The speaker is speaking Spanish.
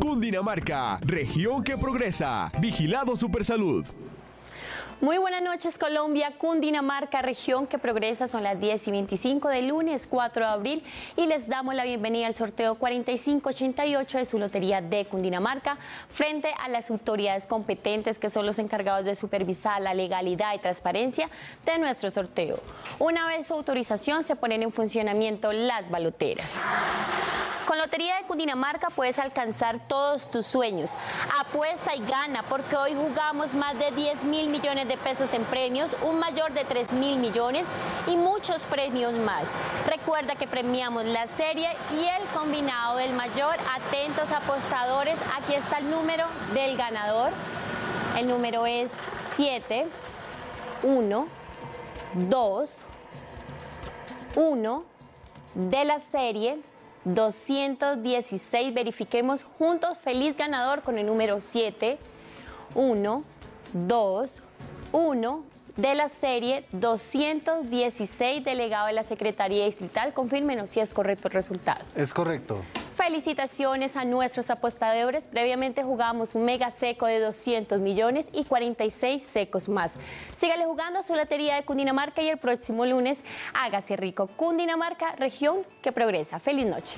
Cundinamarca, región que progresa. Vigilado Supersalud. Muy buenas noches Colombia, Cundinamarca, región que progresa, son las 10 y 25 del lunes 4 de abril y les damos la bienvenida al sorteo 4588 de su lotería de Cundinamarca frente a las autoridades competentes que son los encargados de supervisar la legalidad y transparencia de nuestro sorteo. Una vez su autorización se ponen en funcionamiento las baloteras. Con Lotería de Cundinamarca puedes alcanzar todos tus sueños. Apuesta y gana porque hoy jugamos más de 10 mil millones de pesos en premios, un mayor de 3 mil millones y muchos premios más. Recuerda que premiamos la serie y el combinado del mayor. Atentos apostadores, aquí está el número del ganador. El número es 7, 1, 2, 1 de la serie 216. Verifiquemos juntos. Feliz ganador con el número 7, 1, 2, 1 de la serie 216, delegado de la Secretaría Distrital. Confírmenos si es correcto el resultado. Es correcto. Felicitaciones a nuestros apostadores. Previamente jugamos un mega seco de 200 millones y 46 secos más. Sígale jugando a su lotería de Cundinamarca y el próximo lunes hágase rico. Cundinamarca, región que progresa. Feliz noche.